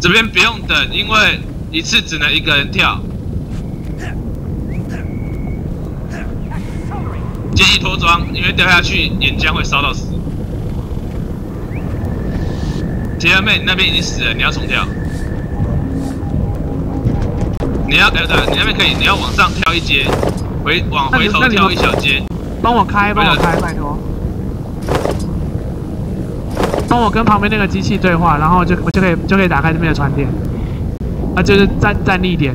这边不用等，因为一次只能一个人跳。建议脱装，因为掉下去岩浆会烧到死。铁二妹那边已经死了，你要重跳。你要呃对，你那边可以，你要往上跳一阶，回往回头跳一小阶。帮我开，帮我开，拜托。帮我跟旁边那个机器对话，然后就我就可以就可以打开这边的船点。啊，就是站站立点。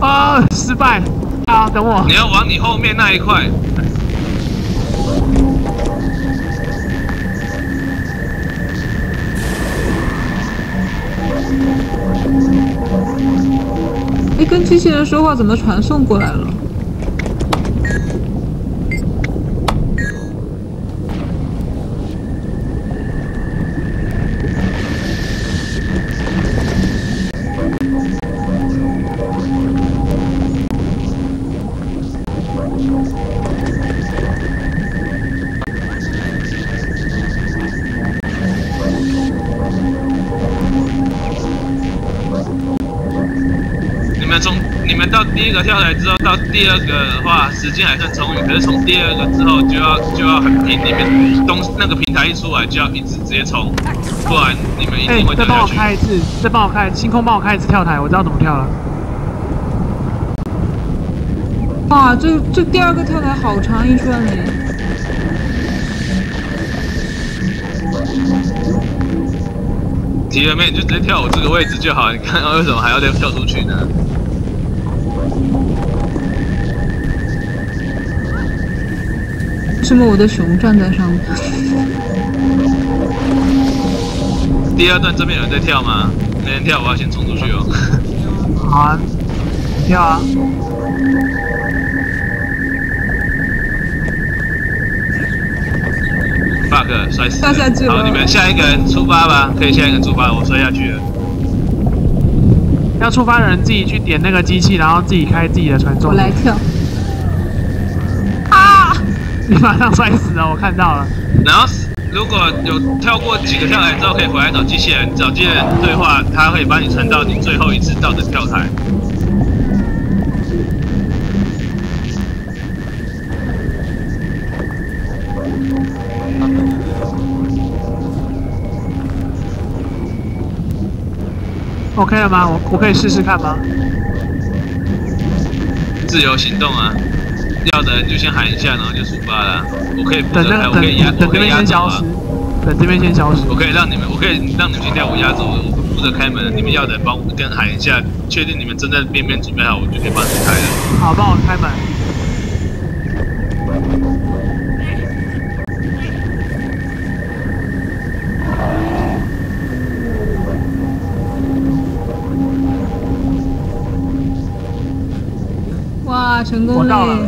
啊，失败！啊，等我。你要往你后面那一块。哎，跟机器人说话怎么传送过来了？第一个跳台之后，到第二个的话，时间还算充裕。可是从第二个之后，就要就要很拼，你们东那个平台一出来，就要一直直接冲，不然你们一定会掉下去。再帮我开一次，再帮我开，星空帮我开一次跳台，我知道怎么跳了。哇，这这第二个跳台好长一串呢。体员妹，你就直接跳我这个位置就好。你看为什么还要再跳出去呢？什么我的熊站在上面？第二段这边有人在跳吗？没人跳，我要先冲出去哦。好啊，跳啊！bug 摔死。掉下去好，你们下一个人出发吧，可以下一个人出发，我摔下去了。要出发的人自己去点那个机器，然后自己开自己的船舟。我来跳。你 马上摔死了，我看到了。然后如果有跳过几个跳台之后，可以回来找机器人，找机器人对话，他会帮你传到你最后一次到的跳台。OK 了吗？我我可以试试看吗？自由行动啊！要的人就先喊一下，然后就出发了。我可以等着，我可以压，等这边先消失。等这边先消失。我可以让你们，我可以让你们先掉，我压轴我，我负责开门。你们要的人帮我跟喊一下，确定你们正在边边准备好，我就可以帮你们开了。好，帮我开门。哇，成功了！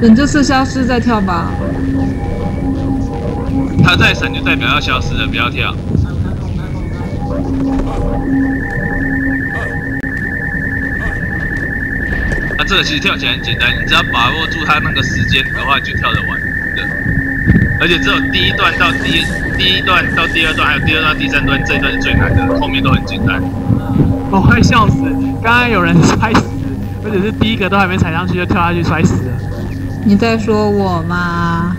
等这次消失再跳吧。他再闪就代表要消失了，不要跳。那这个其实跳起来很简单，你只要把握住他那个时间的话，就跳得完的。而且只有第一段到第第一段到第二段，还有第二段、第三段这一段是最难的，后面都很简单。我快笑死！刚刚有人摔死，而且是第一个都还没踩上去就跳下去摔死了。你在说我吗？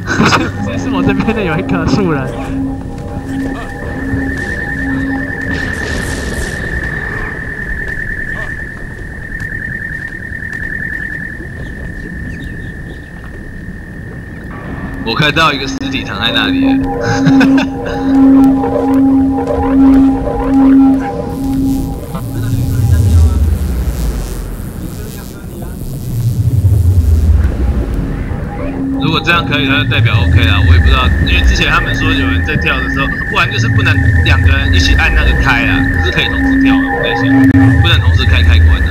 其 实我这边的有一棵树人。我看到一个尸体躺在那里。这样可以，那就代表 OK 了。我也不知道，因为之前他们说有人在跳的时候，不然就是不能两个人一起按那个开啊，可是可以同时跳的，我在想，不能同时开开关的。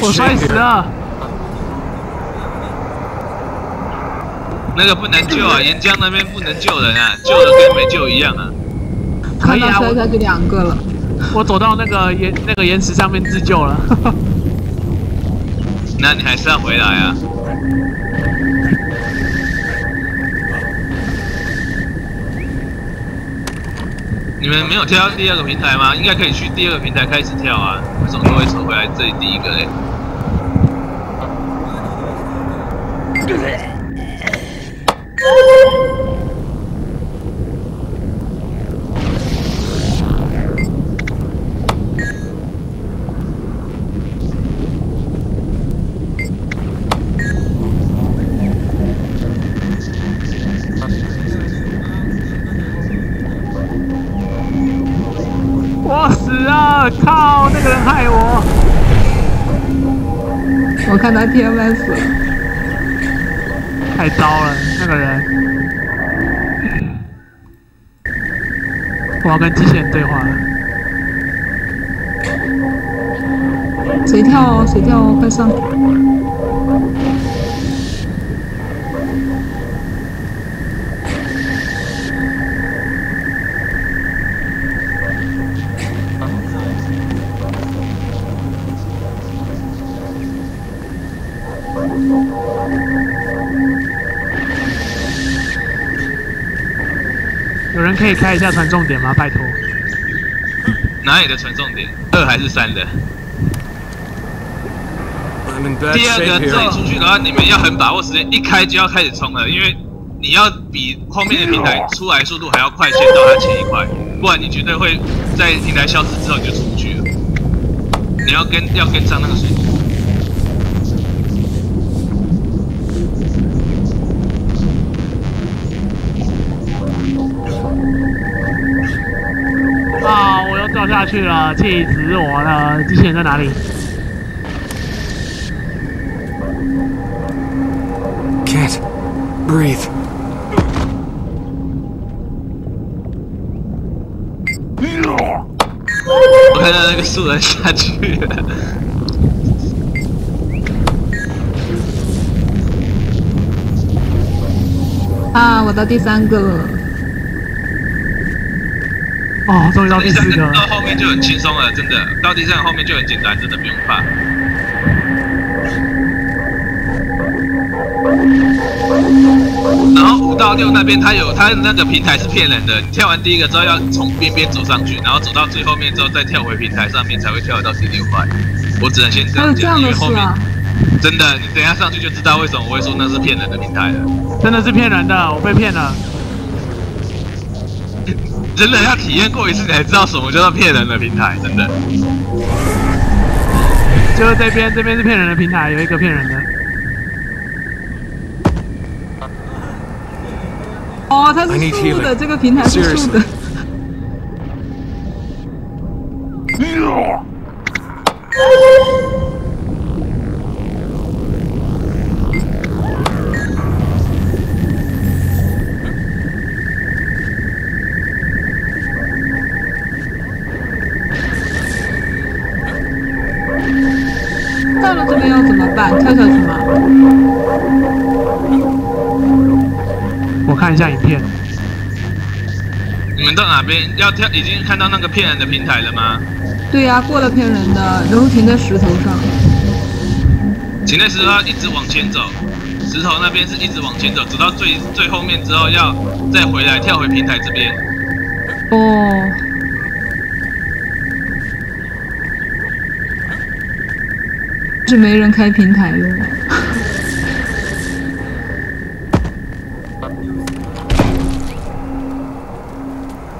我摔死了。那个不能救啊，岩浆那边不能救人啊，救了跟没救一样啊。可以啊，我下去两个了。我走到那个岩那个岩石上面自救了。那你还是要回来啊。你们没有跳到第二个平台吗？应该可以去第二个平台开始跳啊。为什么都会扯回来这里第一个嘞？对害我。我看到 TMS 了，太糟了，那个人。我要跟机器人对话了。谁跳哦？谁跳哦？快上！人可以开一下传送点吗？拜托。哪里的传送点？二还是三的第二个这里出去的话，你们要很把握时间，一开就要开始冲了，因为你要比后面的平台出来速度还要快，先到它前一块，不然你绝对会在平台消失之后你就出不去了。你要跟要跟上那个速度。去了，气死我了！机器人在哪里？Can't breathe. 我看到那个树人下去了，啊，我到第三个了。哦，终于到第四个了。到后面就很轻松了，真的，到第三个后面就很简单，真的不用怕。然后五到六那边，它有它那个平台是骗人的，你跳完第一个之后要从边边走上去，然后走到最后面之后再跳回平台上面才会跳得到第六块。我只能先这样讲，因为后面？真的，你等一下上去就知道为什么我会说那是骗人的平台了。真的是骗人的，我被骗了。真的要体验过一次，你才知道什么叫做骗人的平台，真的。就是这边，这边是骗人的平台，有一个骗人的。哦，它是竖的，这个平台是竖的 跳下去吗？我看一下影片，你们到哪边要跳？已经看到那个骗人的平台了吗？对呀、过了骗人的，然后停在石头上。停在石头上一直往前走，石头那边是一直往前走，走到最最后面之后要再回来跳回平台这边。哦，是没人开平台了。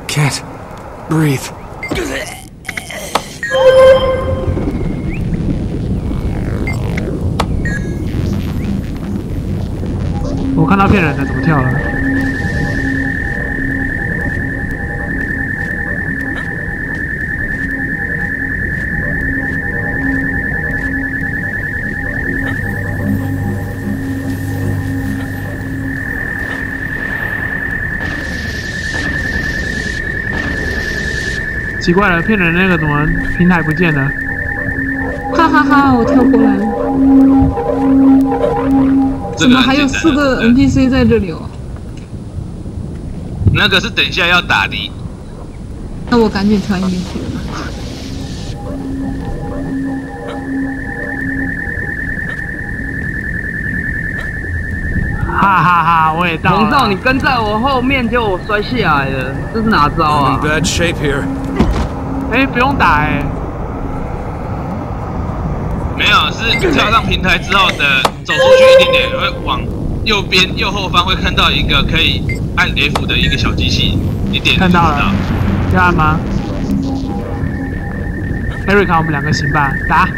Can't breathe. 我看到骗人的，怎么跳了？奇怪了，骗人那个怎么平台不见了？哈哈哈我跳过来了。怎么还有四个 NPC 在这里哦？那个是等一下要打的，那我赶紧穿衣服。哈哈哈，我也到了。红少，你跟在我后面，就我摔下来了，这是哪招 I'm 啊 in？bad shape here. 哎、不用打哎、没有，是跳上平台之后的走出去一点点，会往右边右后方会看到一个可以按 F 的一个小机器，你点看到了。要按吗？艾瑞卡，我们两个行吧？打。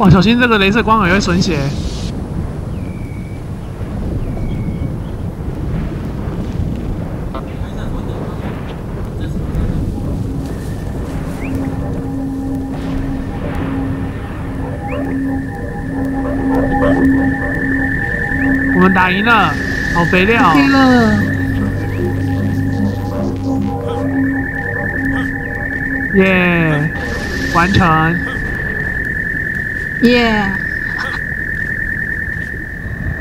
哇，小心这个镭射光也会损血。我们打赢了，好肥料。对了，耶完成。耶、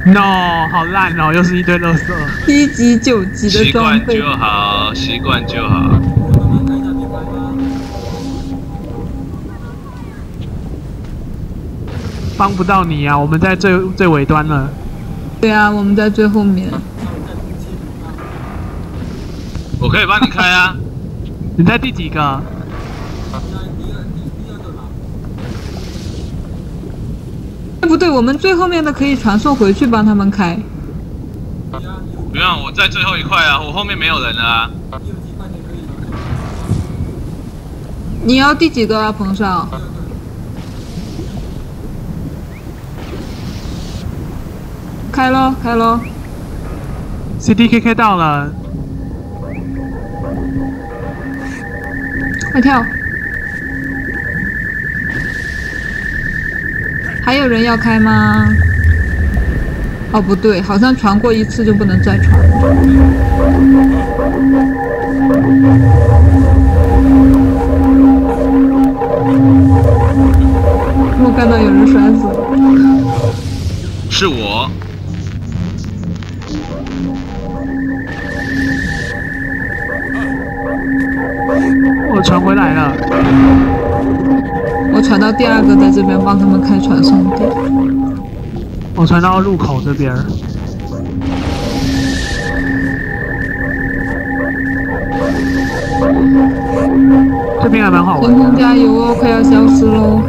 No，好烂哦，又是一堆垃圾。一级九级的习装备习惯就，好，习惯就好。帮不到你啊，我们在最最尾端了。对啊，我们在最后面。我可以帮你开啊，你在第几个？不对，我们最后面的可以传送回去帮他们开。不用，我在最后一块啊，我后面没有人了啊。你要第几个啊，彭少？开喽，开喽！CDKK 到了，快跳！还有人要开吗？哦，不对，好像传过一次就不能再传了。我看到有人摔死了。是我，我传回来了。我传到第二个，在这边帮他们开传送点。我传到入口这边儿。这边还蛮好天空玩的。加油哦，快要消失喽！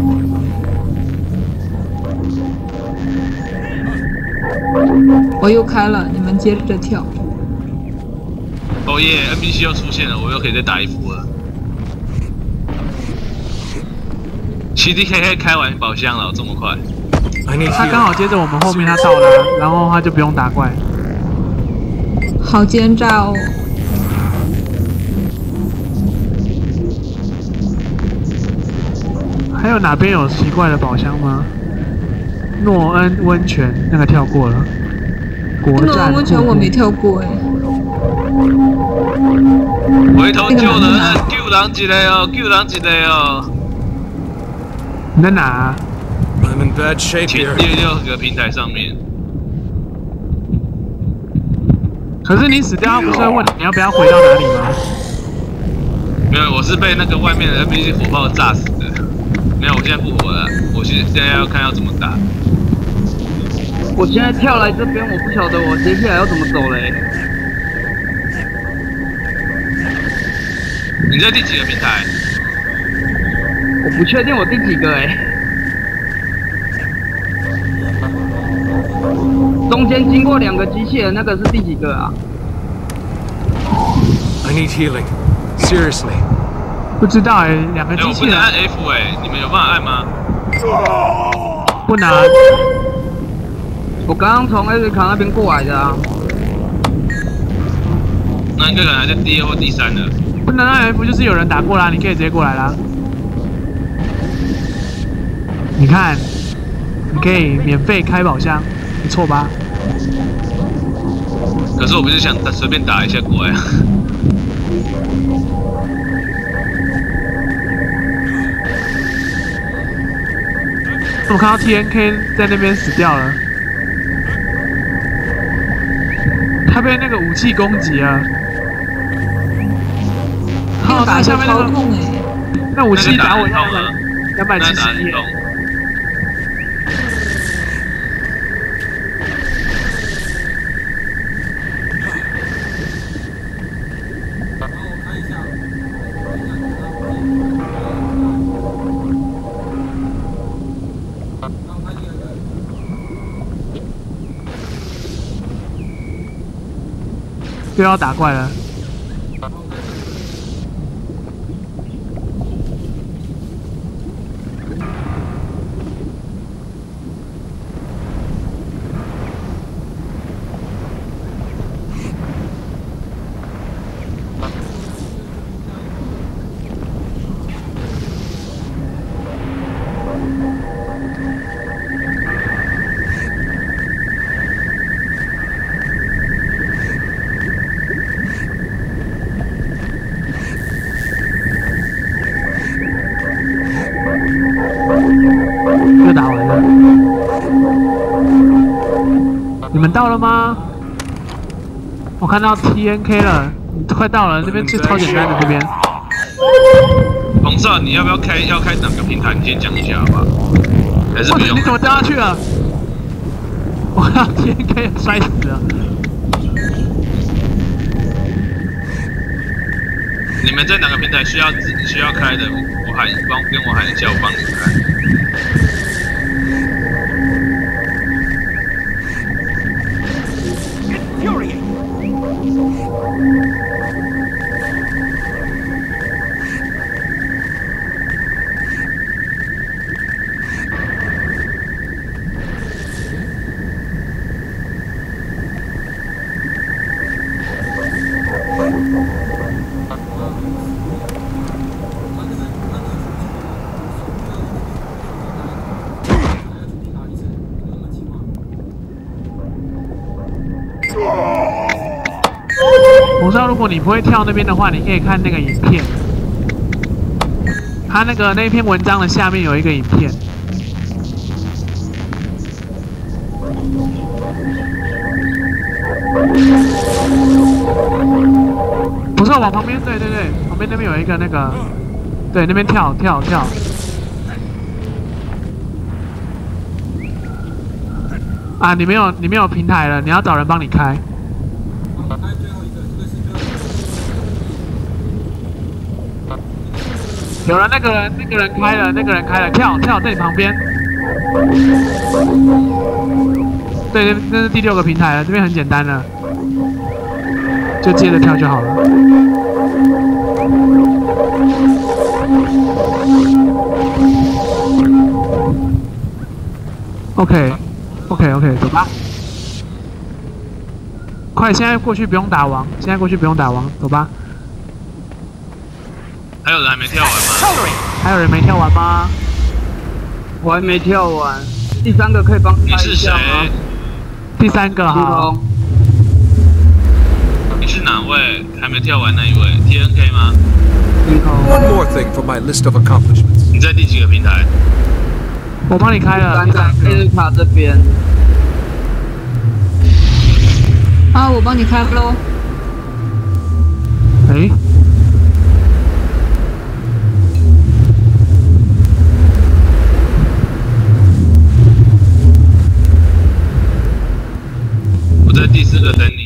我又开了，你们接着跳。哦耶，NPC 又出现了，我又可以再打一服了。CDKK 开完宝箱了，这么快他刚好接着我们后面他到了，然后他就不用打怪。好奸诈哦！还有哪边有奇怪的宝箱吗？诺恩温泉那个跳过了。国诺战恩温泉我没跳过哎，回头救人，救人一个哦，救人一个哦。你在哪、啊？I'm in bad shape here. 第六个平台上面，可是你死掉，他不是会问你要不要回到哪里吗？没有，我是被那个外面的 NPC 火炮炸死的。没有，我现在复活了，我现现在要看要怎么打。我现在跳来这边，我不晓得我接下来要怎么走嘞。你在第几个平台？我不确定我第几个哎。中间经过两个机器人，那个是第几个啊？I need healing. Seriously. 不知道哎、两个哎、机器人我不能按 F 哎、你们有办法按吗？不难。我刚刚从艾瑞卡那边过来的啊。那应该可能还在第二或第三了。不能按 F 就是有人打过啦，你可以直接过来啦。你看，你可以免费开宝箱，不错吧？可是我不是想 随便打一下过来啊。我看到 T N K 在那边死掉了，他被那个武器攻击了。哦，打那下面那个那武器打我那个要两两百七十一又要打怪了。了吗？我看到 T N K 了，你快到了，这边是超简单的这边。红少，你要不要开？要开哪个平台？你先讲一下好不好？还是不用你？怎么掉下去了？我看到 T N K 摔死了。你们在哪个平台需要自需要开的？我喊帮跟我喊一下，我帮你开。红烧，如果你不会跳那边的话，你可以看那个影片。他那个那篇文章的下面有一个影片。不是往旁边，对对对，旁边那边有一个那个，对，那边跳跳跳。啊，你没有你没有平台了，你要找人帮你开。有了，那个人，那个人开了，那个人开了，跳跳在你旁边。对，那那是第六个平台了，这边很简单了，就接着跳就好了。OK OK OK，走吧。快，现在过去不用打王，现在过去不用打王，走吧。还有人还没跳完吗？还有人没跳完吗？我还没跳完，第三个可以帮你是谁开一下？吗？第三个星好，你是哪位？还没跳完那一位？T N K 吗？，One more thing for my list of accomplishments. 你在第几个平台？我帮你开了。三个贝斯卡这边，啊，我帮你开喽。哎，我在第四个等你。